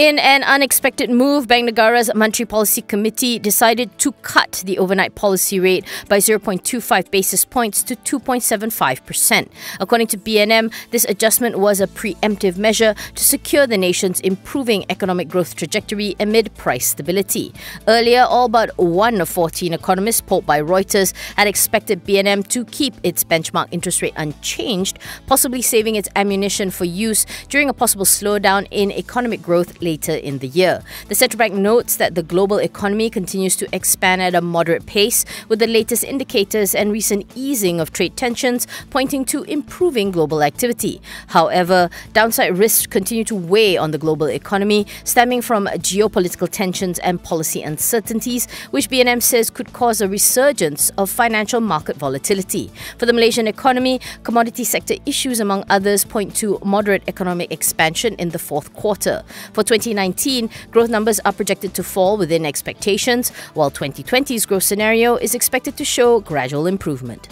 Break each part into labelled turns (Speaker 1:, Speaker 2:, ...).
Speaker 1: In an unexpected move, Bank Negara's Monetary Policy Committee decided to cut the overnight policy rate by 0.25 basis points to 2.75%. According to BNM, this adjustment was a preemptive measure to secure the nation's improving economic growth trajectory amid price stability. Earlier, all but one of 14 economists polled by Reuters had expected BNM to keep its benchmark interest rate unchanged, possibly saving its ammunition for use during a possible slowdown in economic growth later in the year. The central bank notes that the global economy continues to expand at a moderate pace, with the latest indicators and recent easing of trade tensions pointing to improving global activity. However, downside risks continue to weigh on the global economy, stemming from geopolitical tensions and policy uncertainties, which BNM says could cause a resurgence of financial market volatility. For the Malaysian economy, commodity sector issues, among others, point to moderate economic expansion in the fourth quarter. For 2019, growth numbers are projected to fall within expectations, while 2020's growth scenario is expected to show gradual improvement.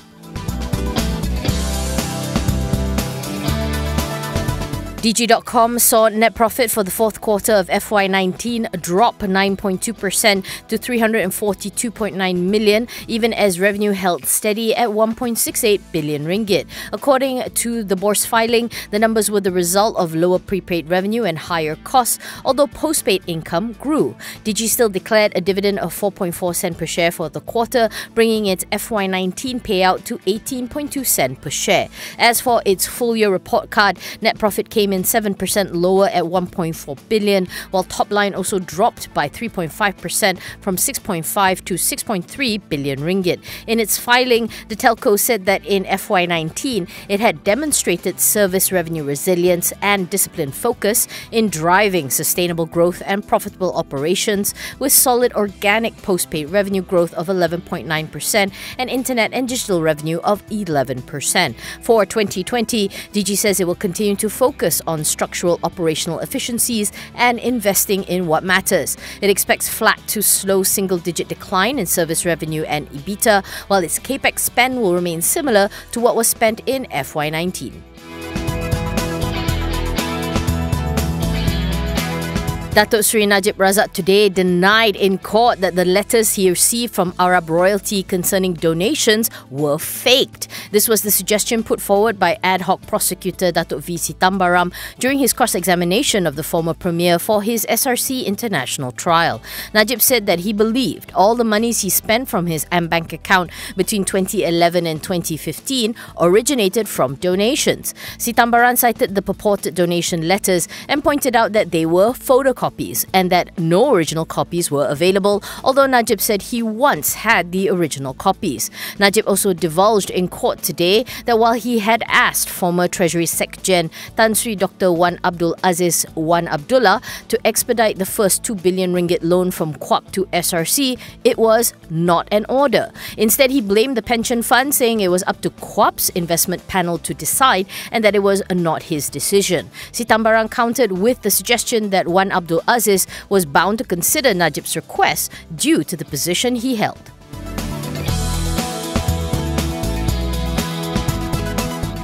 Speaker 1: Digi.com saw net profit for the fourth quarter of FY19 drop 9.2% to 342.9 million, even as revenue held steady at 1.68 billion ringgit. According to the bourse filing, the numbers were the result of lower prepaid revenue and higher costs, although postpaid income grew. Digi still declared a dividend of 4.4 cent per share for the quarter, bringing its FY19 payout to 18.2 cent per share. As for its full year report card, net profit came came in 7% lower at 1.4 billion, while top line also dropped by 3.5% from 6.5 to 6.3 billion ringgit. In its filing, the telco said that in FY19, it had demonstrated service revenue resilience and disciplined focus in driving sustainable growth and profitable operations with solid organic postpaid revenue growth of 11.9% and internet and digital revenue of 11%. For 2020, Digi says it will continue to focus on structural operational efficiencies and investing in what matters. It expects flat to slow single digit decline in service revenue and EBITDA, while its capex spend will remain similar to what was spent in FY19. Datuk Sri Najib Razak today denied in court that the letters he received from Arab royalty concerning donations were faked. This was the suggestion put forward by ad hoc prosecutor Datuk V. Sithambaram during his cross examination of the former premier for his SRC international trial. Najib said that he believed all the monies he spent from his AmBank account between 2011 and 2015 originated from donations. Sithambaram cited the purported donation letters and pointed out that they were photocopied copies and that no original copies were available, although Najib said he once had the original copies. Najib also divulged in court today that while he had asked former Treasury Secretary Tan Sri Dr. Wan Abdul Aziz Wan Abdullah to expedite the first 2 billion ringgit loan from KWAP to SRC, it was not an order. Instead, he blamed the pension fund, saying it was up to KWAP's investment panel to decide and that it was not his decision. Sithambaram countered with the suggestion that Wan Abdul Aziz was bound to consider Najib's request due to the position he held.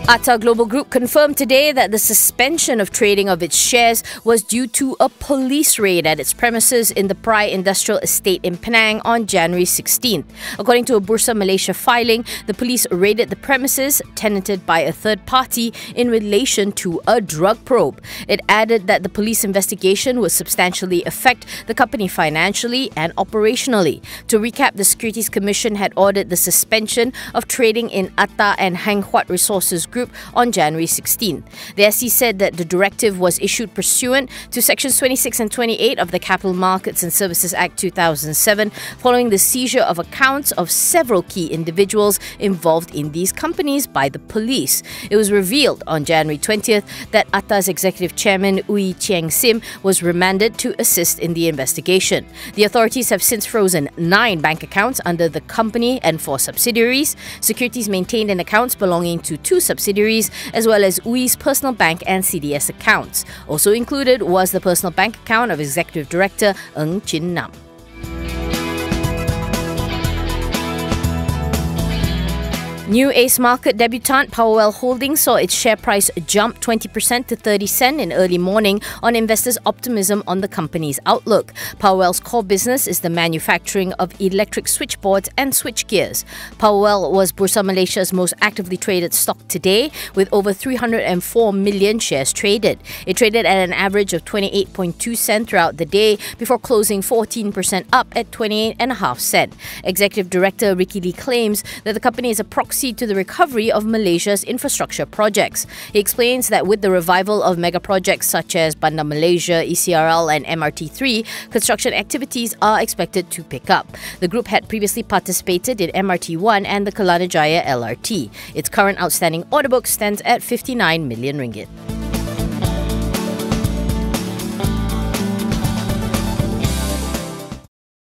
Speaker 1: Atta Global Group confirmed today that the suspension of trading of its shares was due to a police raid at its premises in the Prai Industrial Estate in Penang on January 16th. According to a Bursa Malaysia filing, the police raided the premises tenanted by a third party in relation to a drug probe. It added that the police investigation would substantially affect the company financially and operationally. To recap, the Securities Commission had ordered the suspension of trading in Atta and Heng Huat Resources Group on January 16. The SC said that the directive was issued pursuant to Sections 26 and 28 of the Capital Markets and Services Act 2007, following the seizure of accounts of several key individuals involved in these companies by the police. It was revealed on January 20th that Atta's executive chairman, Ooi Chieng Sim, was remanded to assist in the investigation. The authorities have since frozen nine bank accounts under the company and four subsidiaries. Securities maintained in accounts belonging to two subsidiaries subsidiaries, as well as Ooi's personal bank and CDS accounts. Also included was the personal bank account of Executive Director Ng Chin Nam. New Ace Market debutant Powerwell Holdings saw its share price jump 20% to 30 cent in early morning on investors' optimism on the company's outlook. Powerwell's core business is the manufacturing of electric switchboards and switchgears. Powerwell was Bursa Malaysia's most actively traded stock today, with over 304 million shares traded. It traded at an average of 28.2 cent throughout the day before closing 14% up at 28.5 cent. Executive Director Ricky Lee claims that the company is approximately proxy to the recovery of Malaysia's infrastructure projects. He explains that with the revival of mega projects such as Bandar Malaysia, ECRL, and MRT3, construction activities are expected to pick up. The group had previously participated in MRT1 and the Kelana Jaya LRT. Its current outstanding order book stands at 59 million ringgit.